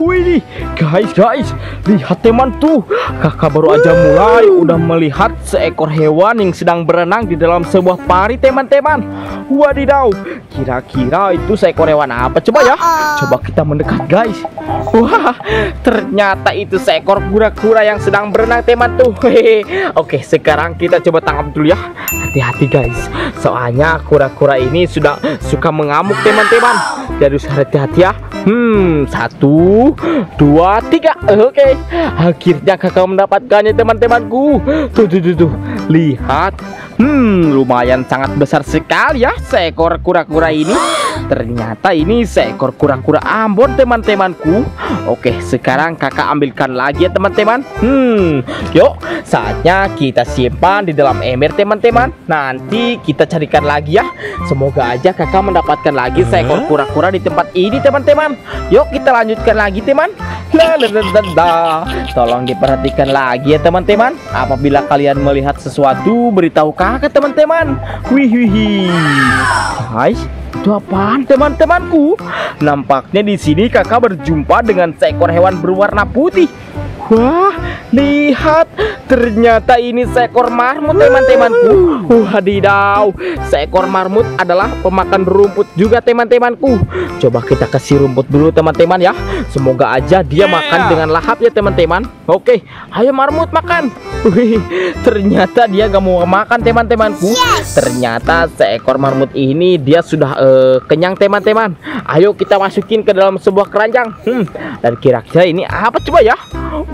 Wih, guys, guys, lihat teman tuh. Kakak baru aja mulai udah melihat seekor hewan yang sedang berenang di dalam sebuah pari teman-teman. Wadidaw, kira-kira itu seekor hewan apa? Coba ya, coba kita mendekat guys. Wah, ternyata itu seekor kura-kura yang sedang berenang teman tuh. Hehehe. Oke, sekarang kita coba tangkap dulu ya. Hati-hati guys, soalnya kura-kura ini sudah suka mengamuk teman-teman. Jadi harus hati-hati ya. Hmm, satu, dua, tiga. Oke, akhirnya kakak mendapatkannya teman-temanku. Tuh, tuh, tuh, tuh. Lihat. Hmm, lumayan sangat besar sekali ya seekor kura-kura ini. Ternyata ini seekor kura-kura Ambon teman-temanku. Oke, sekarang kakak ambilkan lagi ya teman-teman. Hmm, yuk saatnya kita simpan di dalam ember teman-teman. Nanti kita carikan lagi ya. Semoga aja kakak mendapatkan lagi seekor kura-kura di tempat ini teman-teman. Yuk kita lanjutkan lagi teman. La, la, la, la, la. Tolong diperhatikan lagi ya teman-teman. Apabila kalian melihat sesuatu, beritahu kakak teman-teman. Wih, wih, wih. Guys, itu apaan teman-temanku? Nampaknya di sini kakak berjumpa dengan seekor hewan berwarna putih. Wah, lihat ternyata ini seekor marmut teman-temanku. Wadidaw, seekor marmut adalah pemakan rumput juga teman-temanku. Coba kita kasih rumput dulu teman-teman ya. Semoga aja dia makan dengan lahap ya teman-teman. Oke, ayo marmut makan. Wih, ternyata dia gak mau makan teman-temanku. Ternyata seekor marmut ini dia sudah eh, kenyang teman-teman. Ayo kita masukin ke dalam sebuah keranjang. Hmm, dan kira-kira ini apa coba ya?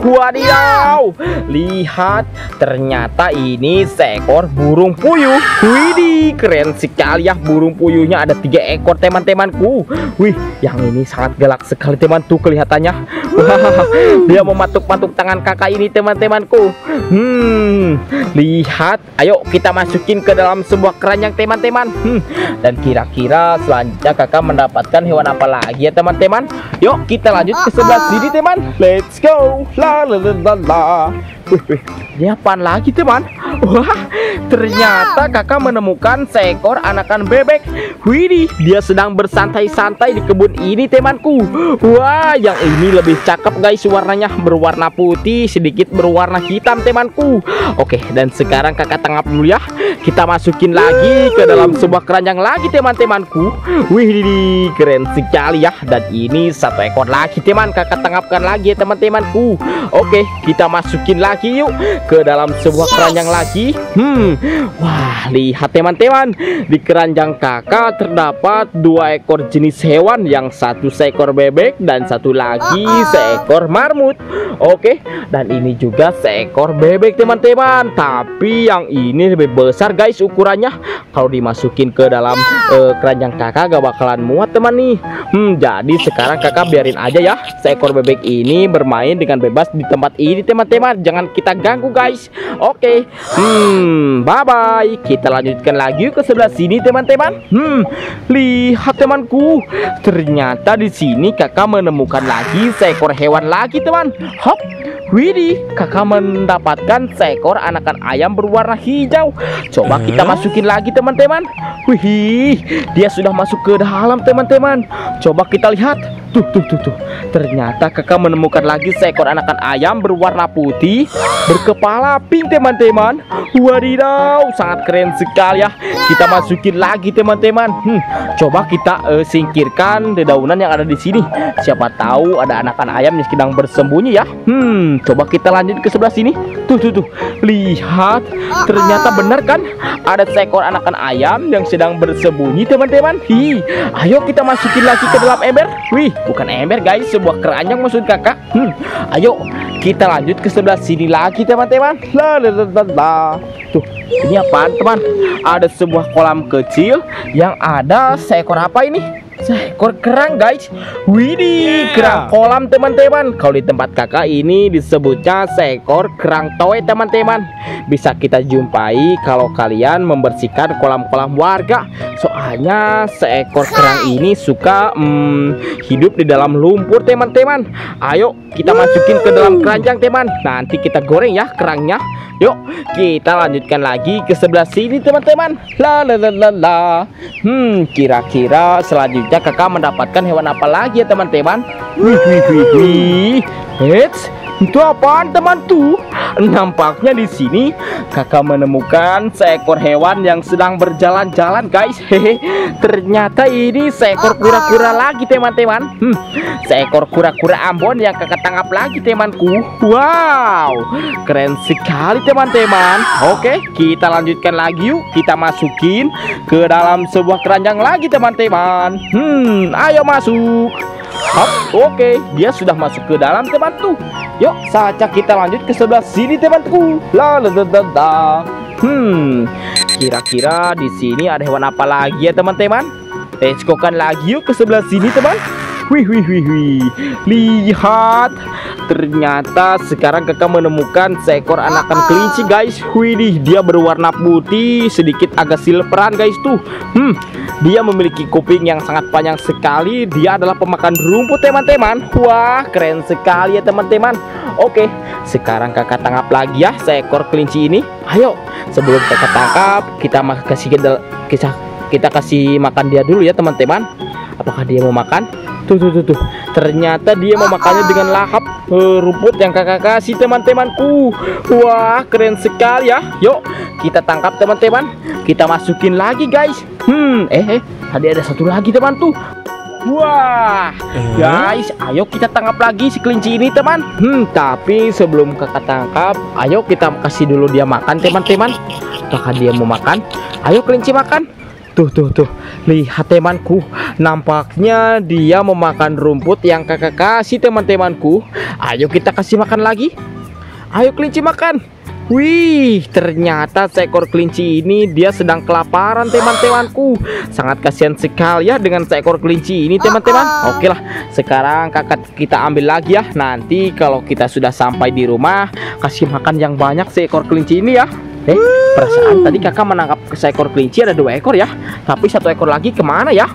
Wadidaw, lihat ternyata ini seekor burung puyuh. Widih, keren sekali ya burung puyuhnya ada tiga ekor teman-temanku. Wih, yang ini sangat galak sekali teman tuh kelihatannya. Wah, dia mematuk-matuk tangan kakak ini teman-temanku. Hmm, lihat, ayo kita masukin ke dalam sebuah keranjang teman-teman. Hmm, dan kira-kira selanjutnya kakak mendapatkan hewan apa lagi ya teman-teman? Yuk kita lanjut ke sebelah sini teman. Let's go. La la la la la. Wih, wih, ini apaan lagi teman? Wah, ternyata kakak menemukan seekor anakan bebek. Widih, dia sedang bersantai-santai di kebun ini temanku. Wah, yang ini lebih cakep guys warnanya berwarna putih sedikit berwarna hitam temanku. Oke, dan sekarang kakak tangkap dulu ya. Kita masukin lagi ke dalam sebuah keranjang lagi teman-temanku. Wih, keren sekali ya. Dan ini satu ekor lagi teman. Kakak tangkapkan lagi ya teman-temanku. Oke, kita masukin lagi yuk ke dalam sebuah keranjang lagi. Hmm, wah lihat teman-teman di keranjang kakak terdapat dua ekor jenis hewan, yang satu seekor bebek dan satu lagi seekor marmut. Oke, dan ini juga seekor bebek teman-teman. Tapi yang ini lebih besar guys ukurannya. Kalau dimasukin ke dalam eh, keranjang kakak gak bakalan muat teman nih. Hmm, jadi sekarang kakak biarin aja ya seekor bebek ini bermain dengan bebas di tempat ini teman-teman. Jangan kita ganggu guys. Oke. Hmm, bye bye. Kita lanjutkan lagi ke sebelah sini teman-teman. Hmm, lihat temanku. Ternyata di sini kakak menemukan lagi seekor hewan lagi teman. Hop. Widih, kakak mendapatkan seekor anakan ayam berwarna hijau. Coba kita masukin lagi teman-teman. Wih, dia sudah masuk ke dalam teman-teman. Coba kita lihat. Tuh, tuh, tuh, tuh. Ternyata kakak menemukan lagi seekor anakan ayam berwarna putih berkepala pink teman-teman. Wadidaw, sangat keren sekali ya. Kita masukin lagi teman-teman. Hmm, coba kita eh, singkirkan dedaunan yang ada di sini. Siapa tahu ada anakan ayam yang sedang bersembunyi ya. Hmm, coba kita lanjut ke sebelah sini. Tuh, tuh, tuh. Lihat, ternyata benar kan? Ada seekor anakan ayam yang sedang bersembunyi teman-teman. Hi, ayo kita masukin lagi ke dalam ember. Wih, bukan ember guys, sebuah keranjang maksud kakak. Hmm, ayo kita lanjut ke sebelah sini lagi teman-teman. Tuh, ini apaan teman? Ada sebuah kolam kecil yang ada seekor apa ini? Seekor kerang guys. Widih kerang kolam teman-teman. Kalau di tempat kakak ini disebutnya seekor kerang toy teman-teman. Bisa kita jumpai kalau kalian membersihkan kolam-kolam warga. Soalnya seekor kerang ini suka hmm, hidup di dalam lumpur teman-teman. Ayo kita masukin ke dalam keranjang teman. Nanti kita goreng ya kerangnya Yuk kita lanjutkan lagi ke sebelah sini teman-teman La la la la la Hmm kira-kira selanjutnya kakak mendapatkan hewan apa lagi ya teman-teman? Wih, wih, wih, wih. Itu apaan teman tuh? Nampaknya di sini kakak menemukan seekor hewan yang sedang berjalan-jalan guys. Hehe. Ternyata ini seekor kura-kura lagi teman-teman. Hmm, seekor kura-kura Ambon yang kakak tangkap lagi temanku. Wow, keren sekali teman-teman. Oke, kita lanjutkan lagi yuk. Kita masukin ke dalam sebuah keranjang lagi teman-teman. Hmm, ayo masuk. Oke, dia sudah masuk ke dalam teman tuh. Yuk, saatnya kita lanjut ke sebelah sini temanku. La la la la la. Hmm, kira-kira di sini ada hewan apa lagi ya teman-teman? Let's go kan lagi yuk ke sebelah sini teman. Wih wih wih wih. Lihat, ternyata sekarang kakak menemukan seekor anakan kelinci guys. Wih, dia berwarna putih, sedikit agak silveran guys tuh. Hmm, dia memiliki kuping yang sangat panjang sekali. Dia adalah pemakan rumput teman-teman. Wah, keren sekali ya teman-teman. Oke, sekarang kakak tangkap lagi ya seekor kelinci ini. Ayo, sebelum kakak tangkap, kita kasih kita kita kasih makan dia dulu ya teman-teman. Apakah dia mau makan? Tuh tuh tuh tuh. Ternyata dia mau makannya dengan lahap uh, rumput yang kakak kasih teman-temanku. Wah, keren sekali ya. Yuk, kita tangkap teman-teman. Kita masukin lagi guys. Hmm, eh, eh tadi ada satu lagi teman tuh. Wah, guys, ayo kita tangkap lagi si kelinci ini teman. Hmm, tapi sebelum kakak tangkap, ayo kita kasih dulu dia makan teman-teman. Apakah dia mau makan? Ayo kelinci makan. Tuh, tuh, tuh. Lihat temanku. Nampaknya dia memakan rumput yang kakak kasih teman-temanku. Ayo kita kasih makan lagi. Ayo kelinci makan. Wih, ternyata seekor kelinci ini dia sedang kelaparan teman-temanku. Sangat kasihan sekali ya dengan seekor kelinci ini teman-teman. Oke lah, sekarang kakak kita ambil lagi ya. Nanti kalau kita sudah sampai di rumah, kasih makan yang banyak seekor kelinci ini ya. Eh, perasaan tadi kakak menangkap seekor kelinci ada dua ekor ya. Tapi satu ekor lagi ke mana ya?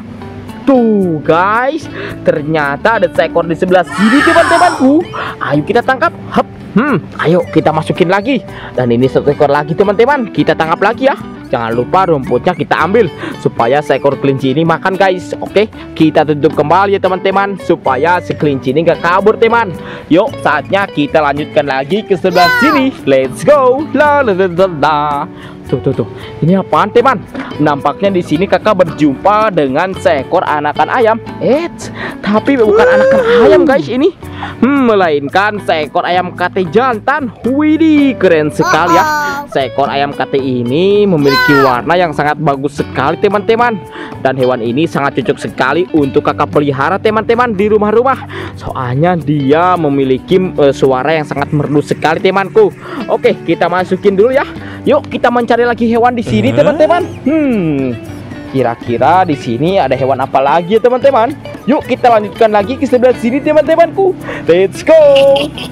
Tuh guys, ternyata ada seekor di sebelah sini teman-temanku. Ayo kita tangkap. Hup. Hmm, ayo kita masukin lagi. Dan ini satu ekor lagi teman-teman. Kita tangkap lagi ya. Jangan lupa rumputnya kita ambil supaya seekor kelinci ini makan guys. Oke, kita tutup kembali ya teman-teman supaya si kelinci ini gak kabur teman. Yuk, saatnya kita lanjutkan lagi ke sebelah sini. Let's go. La la la la. la. Tuh tuh tuh. Ini apaan teman? Nampaknya di sini kakak berjumpa dengan seekor anakan ayam. Eits, tapi bukan anakan ayam guys ini. Hmm, melainkan seekor ayam kate jantan. Widih, keren sekali ya. Seekor ayam kate ini memiliki warna yang sangat bagus sekali teman-teman. Dan hewan ini sangat cocok sekali untuk kakak pelihara teman-teman di rumah-rumah. Soalnya dia memiliki uh, suara yang sangat merdu sekali temanku. Oke, kita masukin dulu ya. Yuk kita mencari lagi hewan di sini teman-teman. Hmm, kira-kira di sini ada hewan apa lagi ya teman-teman? Yuk kita lanjutkan lagi ke sebelah sini teman-temanku. Let's go.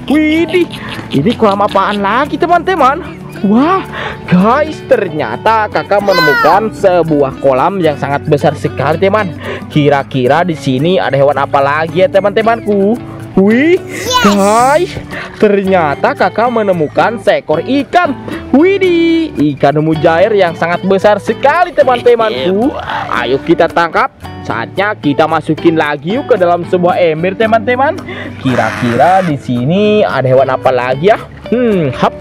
Widih, ini kolam apaan lagi teman-teman? Wah, guys, ternyata kakak menemukan sebuah kolam yang sangat besar sekali teman. Kira-kira di sini ada hewan apa lagi ya teman-temanku? Wih, guys, ternyata kakak menemukan seekor ikan. Widih, ikan mujair yang sangat besar sekali teman-temanku. Ayo kita tangkap. Saatnya kita masukin lagi yuk ke dalam sebuah ember teman-teman. Kira-kira di sini ada hewan apa lagi ya? Hmm, hap.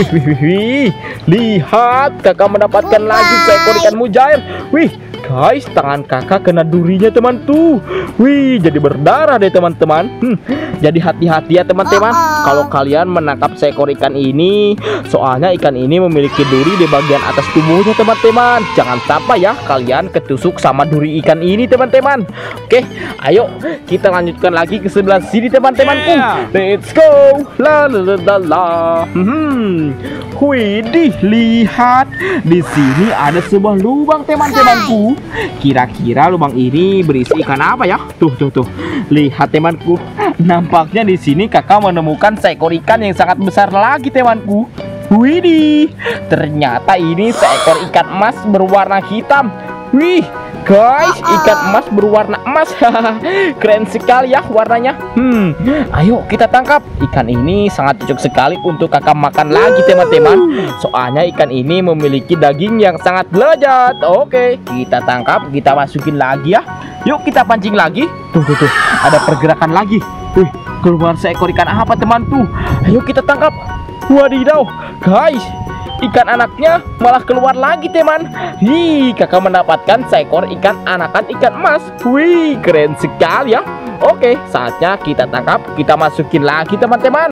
Wih, wih, wih, wih. Lihat, kakak mendapatkan lagi seekor ikan mujair. Wih, guys tangan kakak kena durinya teman tuh wih jadi berdarah deh teman-teman. Hmm, jadi hati-hati ya teman-teman. Kalau kalian menangkap seekor ikan ini soalnya ikan ini memiliki duri di bagian atas tubuhnya teman-teman. Jangan sampai ya kalian ketusuk sama duri ikan ini teman-teman. Oke ayo kita lanjutkan lagi ke sebelah sini teman-temanku. Let's go. La la la la, la. hmm. Widih, lihat. Di sini ada sebuah lubang teman-temanku. Kira-kira lubang ini berisi ikan apa ya? Tuh, tuh, tuh. Lihat temanku. Nampaknya di sini kakak menemukan seekor ikan yang sangat besar lagi temanku. Widih, ternyata ini seekor ikan emas berwarna hitam. Wih, guys, ikan emas berwarna emas. Keren sekali ya warnanya. Hmm, ayo kita tangkap. Ikan ini sangat cocok sekali untuk kakak makan lagi teman-teman. Soalnya ikan ini memiliki daging yang sangat lezat. Oke, kita tangkap, kita masukin lagi ya. Yuk kita pancing lagi. Tuh tuh tuh, ada pergerakan lagi. Wih, keluar seekor ikan apa teman tuh? Ayo kita tangkap. Wadidaw, guys, ikan anaknya malah keluar lagi teman. Hi, kakak mendapatkan seekor ikan anakan ikan emas. Wih, keren sekali ya. Oke, saatnya kita tangkap, kita masukin lagi teman-teman.